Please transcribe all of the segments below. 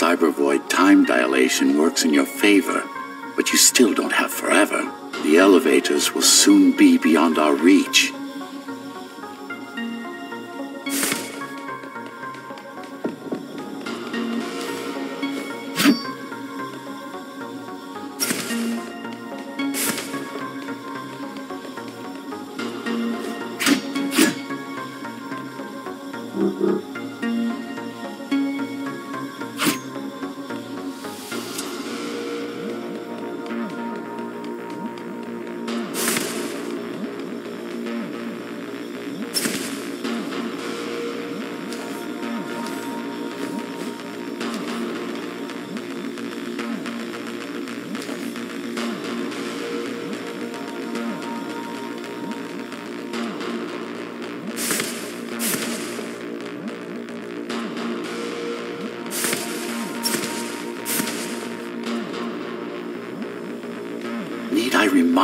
Cybervoid time dilation works in your favor, but you still don't have forever. The elevators will soon be beyond our reach.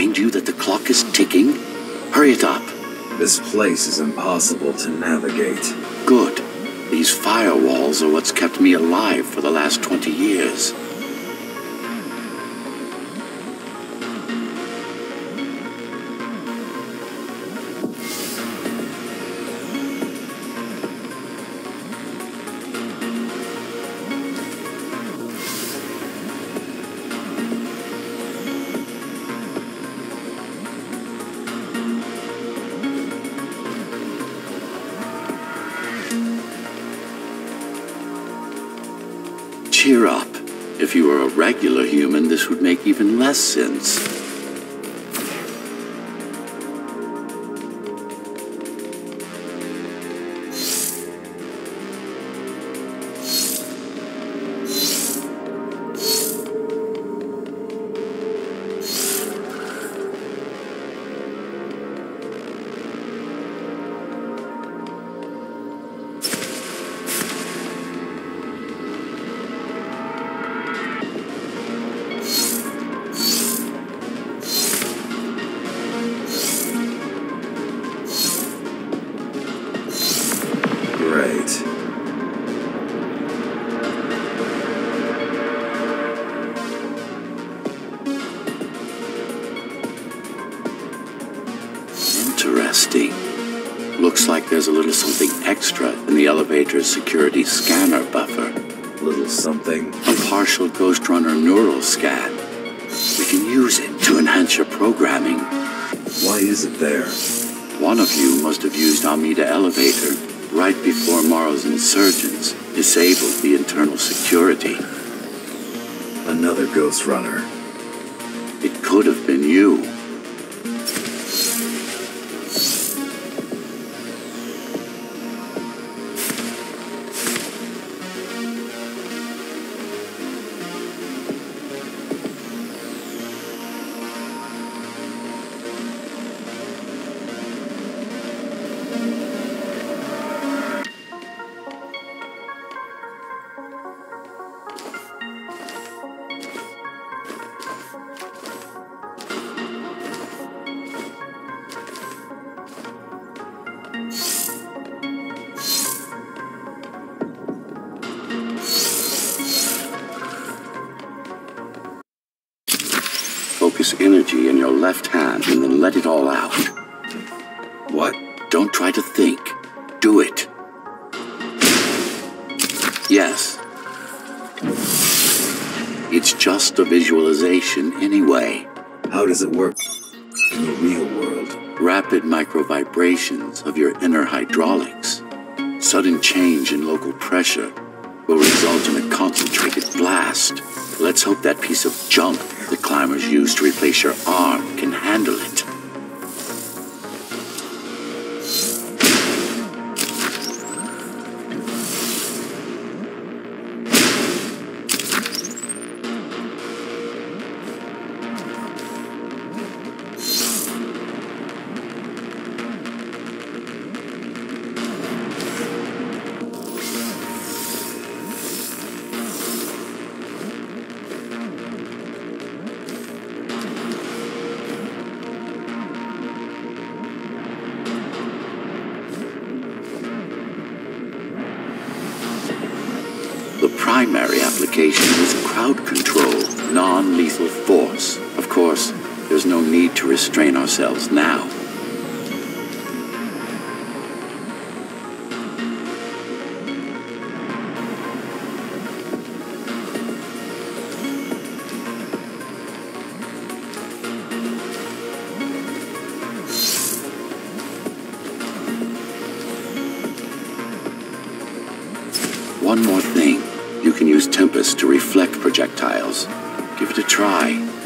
Remind you that the clock is ticking? Hurry it up. This place is impossible to navigate. Good. These firewalls are what's kept me alive for the last 20 years. Regular human, this would make even less sense. The elevator's security scanner buffer. Little something. A partial Ghostrunner neural scan. We can use it to enhance your programming. Why is it there? One of you must have used Amida Elevator right before Mara's insurgents disabled the internal security. Another Ghostrunner. It could have been you. Focus energy in your left hand and then let it all out. What? Don't try to think. Do it. Yes. It's just a visualization anyway. How does it work in the real world? Rapid microvibrations of your inner hydraulics. Sudden change in local pressure will result in a concentrated blast. Hope that piece of junk the climbers use to replace your arm can handle it. Primary application is crowd control, non-lethal force. Of course, there's no need to restrain ourselves now. To reflect projectiles. Give it a try.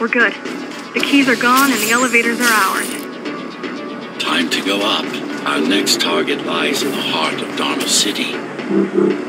We're good. The keys are gone and the elevators are ours. Time to go up. Our next target lies in the heart of Dharma City.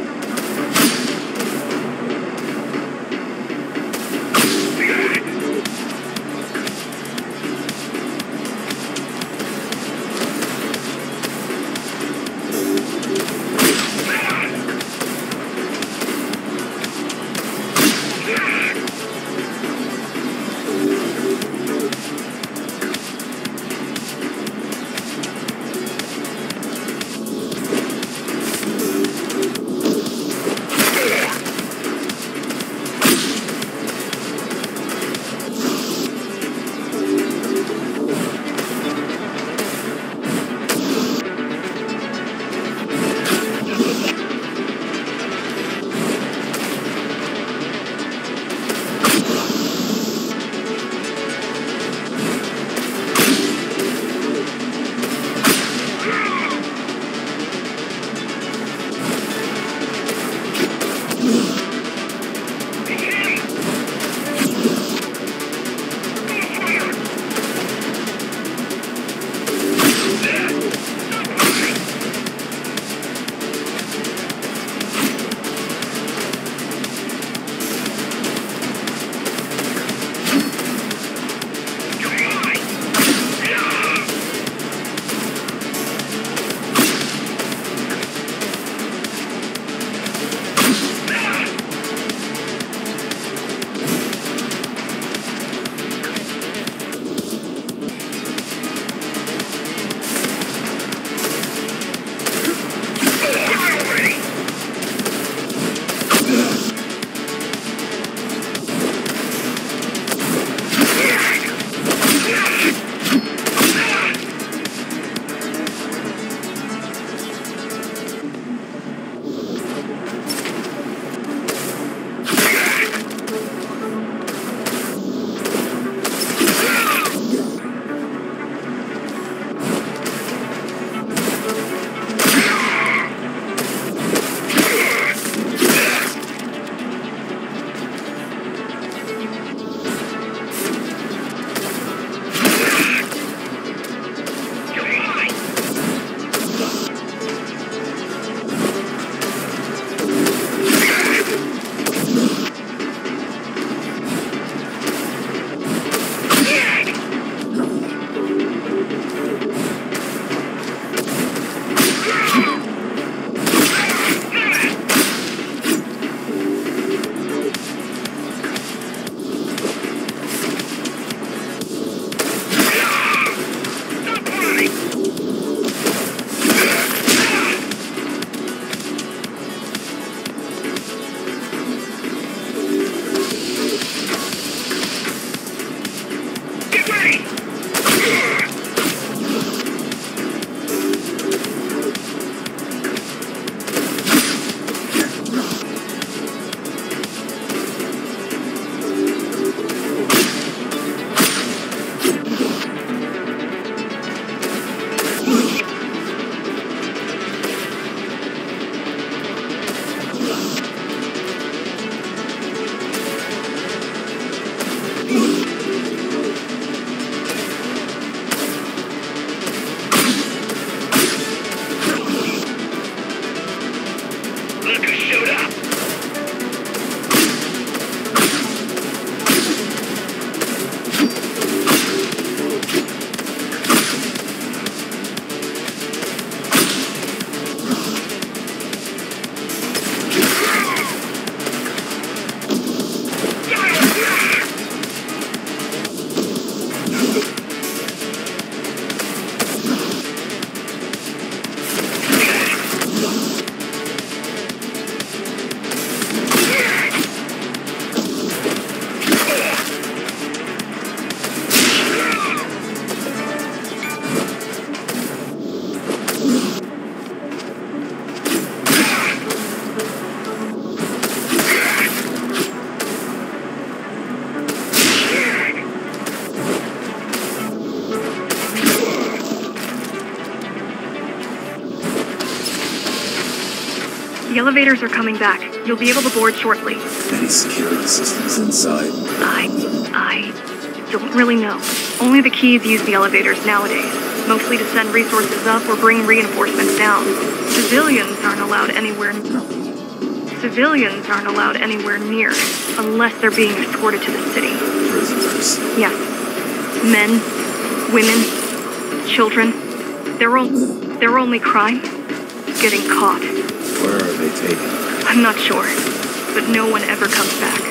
Elevators are coming back. You'll be able to board shortly. Any security systems inside? I. I. don't really know. Only the keys use the elevators nowadays. Mostly to send resources up or bring reinforcements down. Civilians aren't allowed anywhere. Civilians aren't allowed anywhere near unless they're being escorted to the city. Prisoners. Yes. Men, women, children. Their, on- their only crime? Getting caught. Where I'm not sure. But no one ever comes back.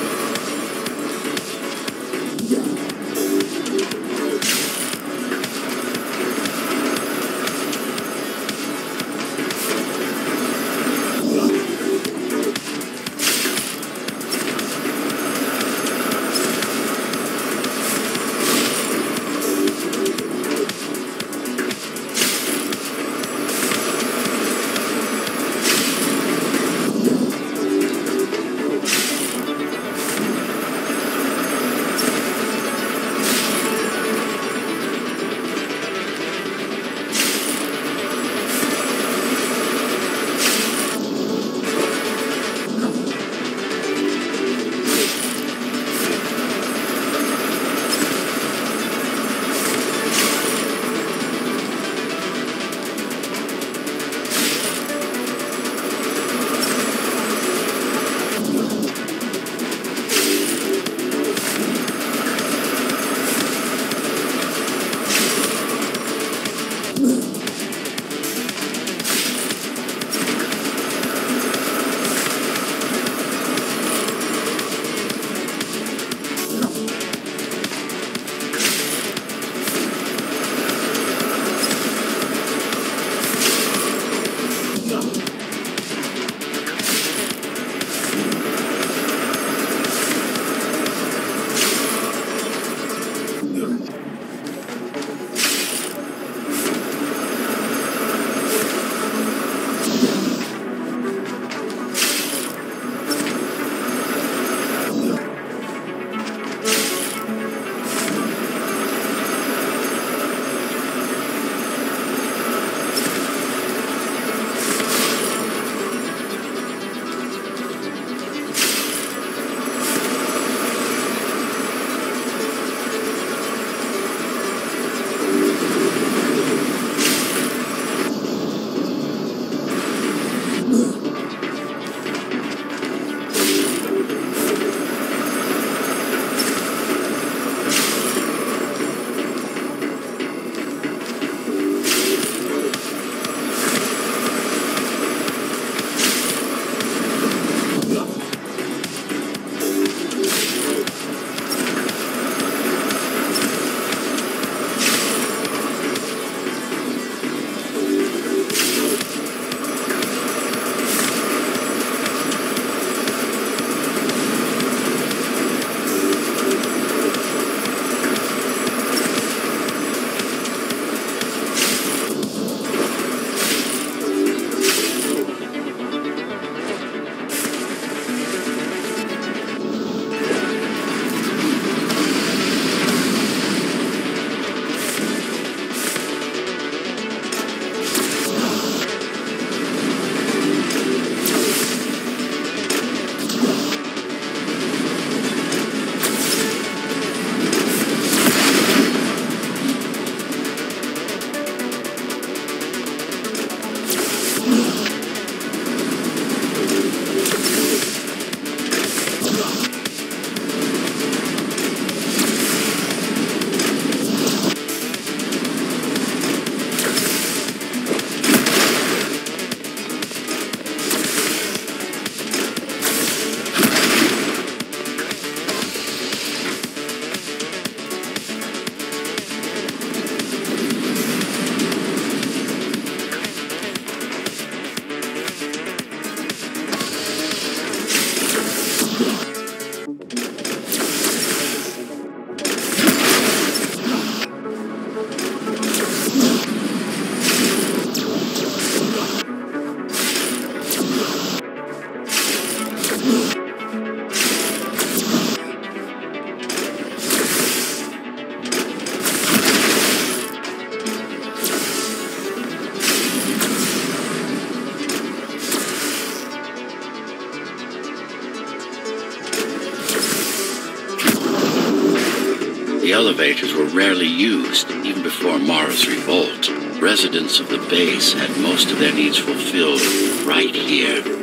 Elevators were rarely used, even before Mara's revolt. Residents of the base had most of their needs fulfilled right here.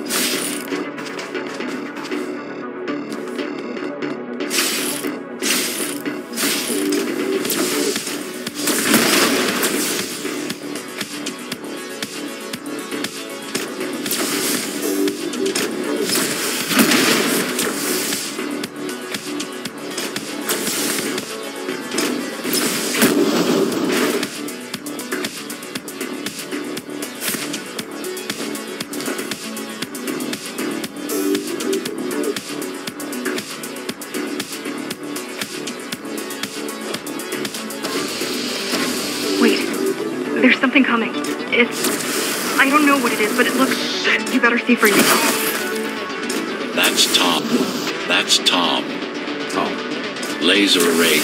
Laser array